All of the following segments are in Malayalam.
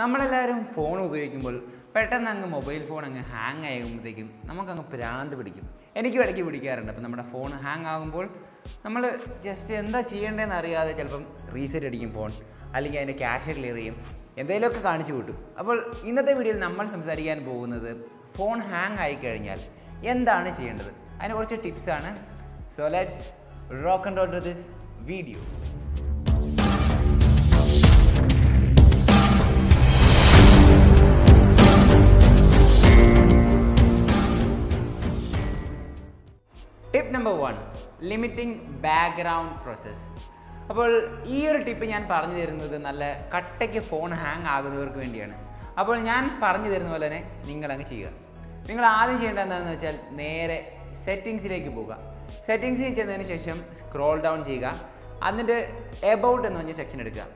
നമ്മളെല്ലാവരും ഫോൺ ഉപയോഗിക്കുമ്പോൾ പെട്ടെന്ന് അങ്ങ് മൊബൈൽ ഫോൺ അങ്ങ് ഹാങ് ആകുമ്പോഴത്തേക്കും നമുക്കങ്ങ് പ്രാന്ത് പിടിക്കും. എനിക്ക് ഇടയ്ക്ക് പിടിക്കാറുണ്ട്. അപ്പം നമ്മുടെ ഫോൺ ഹാങ് ആകുമ്പോൾ നമ്മൾ ജസ്റ്റ് എന്താ ചെയ്യേണ്ടതെന്ന് അറിയാതെ ചിലപ്പം റീസെറ്റ് അടിക്കും ഫോൺ അല്ലെങ്കിൽ അതിന്റെ ക്യാഷ് ക്ലിയർ ചെയ്യും. എന്തെങ്കിലുമൊക്കെ കാണിച്ചു വിട്ടു അപ്പോൾ ഇന്നത്തെ വീഡിയോയിൽ നമ്മൾ സംസാരിക്കാൻ പോകുന്നത് ഫോൺ ഹാങ് ആയി കഴിഞ്ഞാൽ എന്താണ് ചെയ്യേണ്ടത്? അതിന് കുറച്ച് ടിപ്സാണ് so let's rock and roll to this video number one limiting background process അപ്പോൾ ഈ ഒരു ടിപ്പ് ഞാൻ പറഞ്ഞു തരുന്നത് നല്ല കട്ടയ്ക്ക് ഫോൺ ഹാങ് ആകുന്നവർക്ക് വേണ്ടിയാണ്. അപ്പോൾ ഞാൻ പറഞ്ഞു തരുന്ന പോലെ തന്നെ നിങ്ങളങ്ങ് ചെയ്യുക. നിങ്ങൾ ആദ്യം ചെയ്യേണ്ട എന്താണെന്ന് വെച്ചാൽ നേരെ സെറ്റിങ്സിലേക്ക് പോവുക. സെറ്റിങ്സിൽ ചെന്നതിന് ശേഷം സ്ക്രോൾ ഡൗൺ ചെയ്യുക. എന്നിട്ട് എബൌട്ട് എന്ന് പറഞ്ഞ സെക്ഷൻ എടുക്കുക.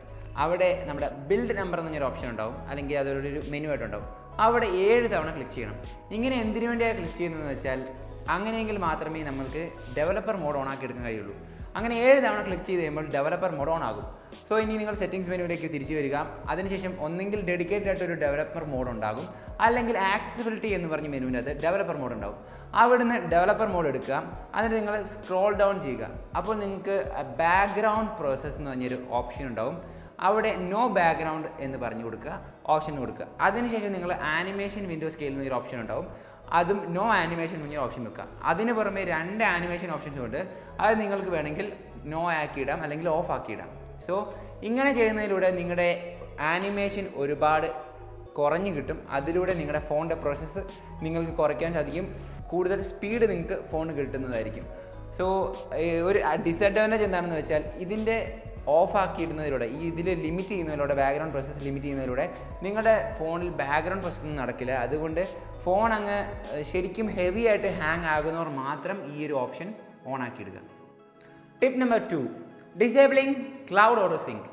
അവിടെ നമ്മുടെ ബിൽഡ് നമ്പർ എന്ന് പറഞ്ഞൊരു ഓപ്ഷൻ ഉണ്ടാവും. അല്ലെങ്കിൽ അതൊരു മെനു ആയിട്ടുണ്ടാവും. അവിടെ ഏഴ് തവണ ക്ലിക്ക് ചെയ്യണം. ഇങ്ങനെ എന്തിനു വേണ്ടിയാണ് ക്ലിക്ക് ചെയ്യുന്നതെന്ന് വെച്ചാൽ അങ്ങനെയെങ്കിൽ മാത്രമേ നമുക്ക് ഡെവലപ്പർ മോഡ് ഓൺ ആക്കി എടുക്കാൻ കഴിയുള്ളൂ. അങ്ങനെ ഏഴ് തവണ ക്ലിക്ക് ചെയ്ത് കഴിയുമ്പോൾ ഡെവലപ്പർ മോഡ് ഓൺ ആകും. സോ ഇനി നിങ്ങൾ സെറ്റിംഗ്സ് മെനുവിലേക്ക് തിരിച്ചു വരിക. അതിനുശേഷം ഒന്നെങ്കിൽ ഡെഡിക്കേറ്റഡ് ആയിട്ട് ഒരു ഡെവലപ്പർ മോഡ് ഉണ്ടാകും. അല്ലെങ്കിൽ ആക്സസിബിലിറ്റി എന്ന് പറഞ്ഞ മെനുവിനകത്ത് ഡെവലപ്പർ മോഡ് ഉണ്ടാകും. അവിടുന്ന് ഡെവലപ്പർ മോഡ് എടുക്കുക. അതിന് നിങ്ങൾ സ്ക്രോൾ ഡൗൺ ചെയ്യുക. അപ്പോൾ നിങ്ങൾക്ക് ബാക്ക്ഗ്രൗണ്ട് പ്രോസസ്സ് എന്ന് പറഞ്ഞൊരു ഓപ്ഷൻ ഉണ്ടാവും. അവിടെ നോ ബാക്ക്ഗ്രൗണ്ട് എന്ന് പറഞ്ഞു കൊടുക്കുക. ഓപ്ഷൻ കൊടുക്കുക. അതിനുശേഷം നിങ്ങൾ ആനിമേഷൻ വിൻഡോ സ്കെയിൽ എന്നൊരു ഓപ്ഷൻ ഉണ്ടാവും. അതും നോ ആനിമേഷൻ മുന്നിൽ ഓപ്ഷൻ വെക്കുക. അതിന് പുറമെ രണ്ട് ആനിമേഷൻ ഓപ്ഷൻസ് ഉണ്ട്. അത് നിങ്ങൾക്ക് വേണമെങ്കിൽ നോ ആക്കിയിടാം അല്ലെങ്കിൽ ഓഫ് ആക്കിയിടാം. സോ ഇങ്ങനെ ചെയ്യുന്നതിലൂടെ നിങ്ങളുടെ ആനിമേഷൻ ഒരുപാട് കുറഞ്ഞു കിട്ടും. അതിലൂടെ നിങ്ങളുടെ ഫോണിന്റെ പ്രോസസ്സ് നിങ്ങൾക്ക് കുറയ്ക്കാൻ സാധിക്കും. കൂടുതൽ സ്പീഡ് നിങ്ങൾക്ക് ഫോൺ കിട്ടുന്നതായിരിക്കും. സോ ഒരു ഡിസഡ്വാന്റേജ് എന്താണെന്ന് വെച്ചാൽ ഇതിന്റെ ഓഫ് ആക്കിയിടുന്നതിലൂടെ ഈ ഇതിൽ ലിമിറ്റ് ചെയ്യുന്നതിലൂടെ ബാക്ക്ഗ്രൗണ്ട് പ്രോസസ്സ് ലിമിറ്റ് ചെയ്യുന്നതിലൂടെ നിങ്ങളുടെ ഫോണിൽ ബാക്ക്ഗ്രൗണ്ട് പ്രോസസ്സ് നടക്കില്ല. അതുകൊണ്ട് ഫോൺ അങ്ങ് ശരിക്കും ഹെവി ആയിട്ട് ഹാങ് ആകുന്നവർ മാത്രം ഈ ഒരു option on ആക്കിയിടുക. Tip number two disabling cloud auto sync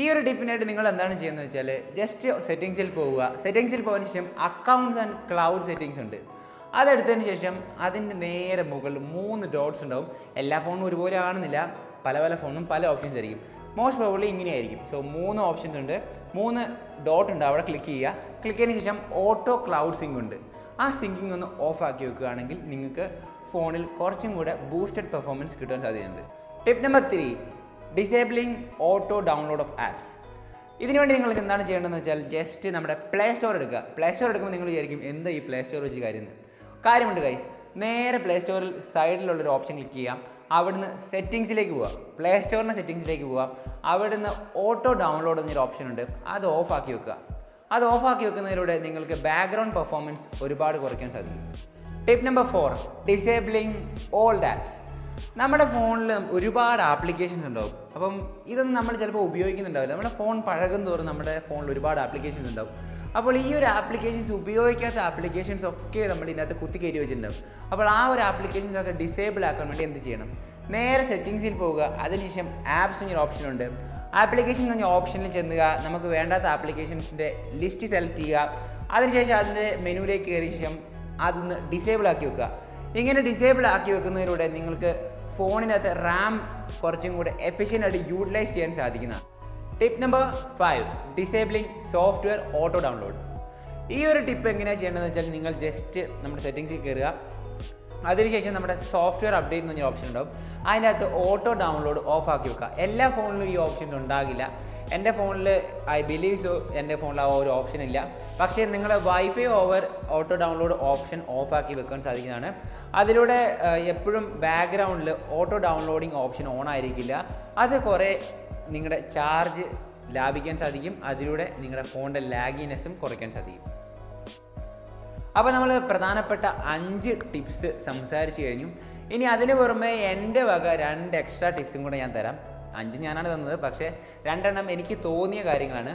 ഈ ഒരു ടിപ്പിനായിട്ട് നിങ്ങൾ എന്താണ് ചെയ്യുന്നത് വെച്ചാൽ ജസ്റ്റ് സെറ്റിങ്സിൽ പോവുക. സെറ്റിങ്സിൽ പോകുന്ന ശേഷം അക്കൗണ്ട്സ് ആൻഡ് ക്ലൗഡ് സെറ്റിങ്സ് ഉണ്ട്. അതെടുത്തതിന് ശേഷം അതിന്റെ നേരെ മുകളിൽ മൂന്ന് ഡോട്ട്സ് ഉണ്ടാവും. എല്ലാ ഫോണും ഒരുപോലെ കാണുന്നില്ല. പല പല ഫോണും പല ഓപ്ഷൻസ് ആയിരിക്കും. മോസ്റ്റ് പ്രോബ്ലി ഇങ്ങനെയായിരിക്കും സോ മൂന്ന് ഓപ്ഷൻസ് ഉണ്ട്. മൂന്ന് ഡോട്ട് ഉണ്ട്. അവിടെ ക്ലിക്ക് ചെയ്യുക. ക്ലിക്ക് ചെയ്തതിന് ശേഷം ഓട്ടോ ക്ലൗഡ് സിങ്ക് ഉണ്ട്. ആ സിങ്കിങ് ഒന്ന് ഓഫ് ആക്കി വെക്കുകയാണെങ്കിൽ നിങ്ങൾക്ക് ഫോണിൽ കുറച്ചും കൂടെ ബൂസ്റ്റഡ് പെർഫോമൻസ് കിട്ടാൻ സാധ്യതയുണ്ട്. Tip number three disabling auto download of apps ഇതിനുവേണ്ടി നിങ്ങൾക്ക് എന്താണ് ചെയ്യേണ്ടതെന്ന് വെച്ചാൽ ജസ്റ്റ് നമ്മുടെ പ്ലേ സ്റ്റോർ എടുക്കുക. പ്ലേ സ്റ്റോർ എടുക്കുമ്പോൾ നിങ്ങൾ വിചാരിക്കും എന്താ ഈ പ്ലേ സ്റ്റോർ വെച്ച് കാര്യം? കാര്യമുണ്ട് ഗൈസ് നേരെ പ്ലേ സ്റ്റോറിൽ സൈഡിലുള്ളൊരു ഓപ്ഷൻ ക്ലിക്ക് ചെയ്യാം. അവിടുന്ന് സെറ്റിങ്സിലേക്ക് പോവാം. പ്ലേ സ്റ്റോറിന്റെ സെറ്റിങ്സിലേക്ക് പോവാം. അവിടുന്ന് ഓട്ടോ ഡൗൺലോഡ് എന്നൊരു ഓപ്ഷൻ ഉണ്ട്. അത് ഓഫാക്കി വെക്കുക. അത് ഓഫാക്കി വെക്കുന്നതിലൂടെ നിങ്ങൾക്ക് ബാക്ക്ഗ്രൗണ്ട് പെർഫോമൻസ് ഒരുപാട് കുറയ്ക്കാൻ സാധിക്കും. Tip number four disabling all apps നമ്മുടെ ഫോണിൽ ഒരുപാട് ആപ്ലിക്കേഷൻസ് ഉണ്ടാവും. അപ്പം ഇതൊന്നും നമ്മൾ ചിലപ്പോൾ ഉപയോഗിക്കുന്നുണ്ടാവില്ല. നമ്മുടെ ഫോൺ പഴകും തോറും നമ്മുടെ ഫോണിൽ ഒരുപാട് ആപ്ലിക്കേഷൻസ് ഉണ്ടാവും. അപ്പോൾ ഈ ഒരു ആപ്ലിക്കേഷൻസ് ഉപയോഗിക്കാത്ത ആപ്ലിക്കേഷൻസ് ഒക്കെ നമ്മൾ ഇതിനകത്ത് കുത്തിക്കയറ്റി വെച്ചിട്ടുണ്ടാവും. അപ്പോൾ ആ ഒരു ആപ്ലിക്കേഷൻസ് ഒക്കെ ഡിസേബിൾ ആക്കാൻ വേണ്ടി എന്ത് ചെയ്യണം? നേരെ സെറ്റിങ്സിൽ പോവുക. അതിനുശേഷം ആപ്സ് എന്നൊരു ഓപ്ഷൻ ഉണ്ട്. ആപ്ലിക്കേഷൻ എന്ന് ഓപ്ഷനിൽ ചെന്നുക. നമുക്ക് വേണ്ടാത്ത ആപ്ലിക്കേഷൻസിന്റെ ലിസ്റ്റ് സെലക്ട് ചെയ്യുക. അതിനുശേഷം അതിന്റെ മെനുവിലേക്ക് കയറിയ ശേഷം അതൊന്ന് ഡിസേബിൾ ആക്കി വെക്കുക. ഇങ്ങനെ ഡിസേബിൾ ആക്കി വെക്കുന്നതിലൂടെ നിങ്ങൾക്ക് ഫോണിനകത്ത് റാം കുറച്ചും കൂടെ എഫിഷ്യന്റ് ആയിട്ട് യൂട്ടിലൈസ് ചെയ്യാൻ സാധിക്കുന്നതാണ്. Tip number five disabling software auto download ഈ ഒരു ടിപ്പ് എങ്ങനെയാണ് ചെയ്യേണ്ടതെന്ന് വെച്ചാൽ നിങ്ങൾ ജസ്റ്റ് നമ്മുടെ സെറ്റിങ്സിൽ കയറുക അതിനുശേഷം നമ്മുടെ സോഫ്റ്റ്വെയർ അപ്ഡേറ്റ് എന്ന് പറഞ്ഞ ഓപ്ഷൻ ഉണ്ടാവും. അതിനകത്ത് ഓട്ടോ ഡൗൺലോഡ് ഓഫ് ആക്കി വെക്കുക. എല്ലാ ഫോണിലും ഈ ഓപ്ഷൻ ഉണ്ടാകില്ല. എന്റെ ഫോണിൽ ഐ ബിലീവ് സോ എന്റെ ഫോണിൽ ആ ഒരു ഓപ്ഷൻ ഇല്ല. പക്ഷേ നിങ്ങൾ wifi over auto download option off ആക്കി വെക്കാൻ സാധിക്കുന്നതാണ്. അതിലൂടെ എപ്പോഴും ബാക്ക്ഗ്രൗണ്ടിൽ ഓട്ടോ ഡൗൺലോഡിങ് ഓപ്ഷൻ ഓൺ ആയിരിക്കില്ല. അത് കുറേ നിങ്ങളുടെ ചാർജ് ലാഭിക്കാൻ സാധിക്കും. അതിലൂടെ നിങ്ങളുടെ ഫോണിന്റെ ലാഗിനെസ്സും കുറയ്ക്കാൻ സാധിക്കും. അപ്പോൾ നമ്മൾ പ്രധാനപ്പെട്ട അഞ്ച് ടിപ്സ് സംസാരിച്ച് കഴിഞ്ഞു. ഇനി അതിന് പുറമെ എന്റെ വക രണ്ട് എക്സ്ട്രാ ടിപ്സും കൂടെ ഞാൻ തരാം. അഞ്ച് ഞാനാണ് തന്നത് പക്ഷേ രണ്ടെണ്ണം എനിക്ക് തോന്നിയ കാര്യങ്ങളാണ്.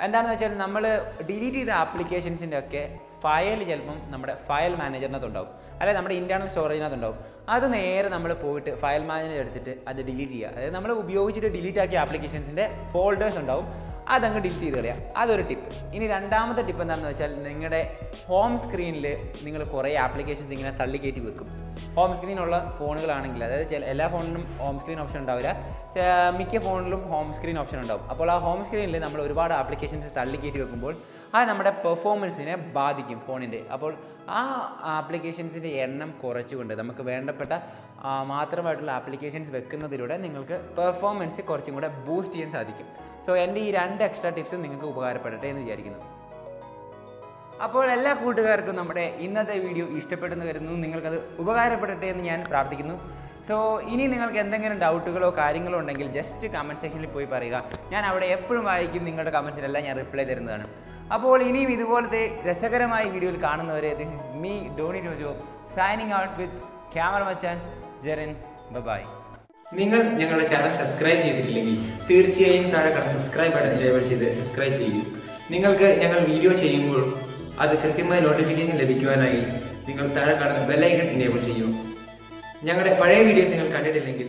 എന്താണെന്ന് വെച്ചാൽ നമ്മൾ ഡിലീറ്റ് ചെയ്ത ആപ്ലിക്കേഷൻസിന്റെ ഒക്കെ ഫയൽ ചിലപ്പം നമ്മുടെ ഫയൽ മാനേജറിനകത്ത് ഉണ്ടാവും അല്ലെങ്കിൽ നമ്മുടെ ഇന്റേർണൽ സ്റ്റോറേജിനകത്ത് ഉണ്ടാവും അത് നേരെ നമ്മൾ പോയിട്ട് ഫയൽ മാനേജർ എടുത്തിട്ട് അത് ഡിലീറ്റ് ചെയ്യുക. അതായത് നമ്മൾ ഉപയോഗിച്ചിട്ട് ഡിലീറ്റ് ആക്കിയ ആപ്ലിക്കേഷൻസിന്റെ ഫോൾഡേഴ്സ് ഉണ്ടാവും. അതങ്ങ് ഡിലീറ്റ് ചെയ്ത് കളയുക. അതൊരു ടിപ്പ് ഇനി രണ്ടാമത്തെ ടിപ്പ് എന്താണെന്ന് വെച്ചാൽ നിങ്ങളുടെ ഹോം സ്ക്രീനിൽ നിങ്ങൾ കുറേ ആപ്ലിക്കേഷൻസ് ഇങ്ങനെ തള്ളിക്കയറ്റി വെക്കും. ഹോം സ്ക്രീനുള്ള ഫോണുകളാണെങ്കിൽ അതായത് ചില എല്ലാ ഫോണിലും ഹോം സ്ക്രീൻ ഓപ്ഷൻ ഉണ്ടാവില്ല. മിക്ക ഫോണിലും ഹോം സ്ക്രീൻ ഓപ്ഷൻ ഉണ്ടാവും. അപ്പോൾ ആ ഹോം സ്ക്രീനിൽ നമ്മൾ ഒരുപാട് ആപ്ലിക്കേഷൻസ് തള്ളിക്കയറ്റി വെക്കുമ്പോൾ അത് നമ്മുടെ പെർഫോമൻസിനെ ബാധിക്കും ഫോണിന്റെ. അപ്പോൾ ആ ആപ്ലിക്കേഷൻസിന്റെ എണ്ണം കുറച്ചുകൊണ്ട് നമുക്ക് വേണ്ടപ്പെട്ട മാത്രമായിട്ടുള്ള ആപ്ലിക്കേഷൻസ് വെക്കുന്നതിലൂടെ നിങ്ങൾക്ക് പെർഫോമൻസ് കുറച്ചും കൂടെ ബൂസ്റ്റ് ചെയ്യാൻ സാധിക്കും. സോ എന്റെ ഈ രണ്ട് എക്സ്ട്രാ ടിപ്സും നിങ്ങൾക്ക് ഉപകാരപ്പെടട്ടെ എന്ന് വിചാരിക്കുന്നു. അപ്പോൾ എല്ലാ കൂട്ടുകാർക്കും നമ്മുടെ ഇന്നത്തെ വീഡിയോ ഇഷ്ടപ്പെടുന്നു കരുതുന്നു നിങ്ങൾക്കത് ഉപകാരപ്പെടട്ടെ എന്ന് ഞാൻ പ്രാർത്ഥിക്കുന്നു. സോ ഇനി നിങ്ങൾക്ക് എന്തെങ്കിലും ഡൗട്ടുകളോ കാര്യങ്ങളോ ഉണ്ടെങ്കിൽ ജസ്റ്റ് കമന്റ് സെക്ഷനിൽ പോയി പറയുക. ഞാൻ അവിടെ എപ്പോഴും വായിക്കും നിങ്ങളുടെ കമൻസിനെല്ലാം ഞാൻ റിപ്ലൈ തരുന്നതാണ്. അപ്പോൾ ഇനിയും ഇതുപോലത്തെ രസകരമായ വീഡിയോയിൽ കാണുന്നവരെ this is me Doni Tojo signing out with camera Machan Jerin. Bye-bye നിങ്ങൾ ഞങ്ങളുടെ ചാനൽ സബ്സ്ക്രൈബ് ചെയ്തിട്ടില്ലെങ്കിൽ തീർച്ചയായും താഴെ കാണുന്ന സബ്സ്ക്രൈബ് ബട്ടൺ ലേബൽ ചെയ്ത് സബ്സ്ക്രൈബ് ചെയ്യൂ നിങ്ങൾക്ക് ഞങ്ങൾ വീഡിയോ ചെയ്യുമ്പോൾ അത് കൃത്യമായ നോട്ടിഫിക്കേഷൻ ലഭിക്കുവാനായി നിങ്ങൾ താഴെ കാണുന്ന ബെല്ലൈക്കൺ എനേബിൾ ചെയ്യൂ ഞങ്ങളുടെ പഴയ വീഡിയോസ് നിങ്ങൾ കണ്ടിട്ടില്ലെങ്കിൽ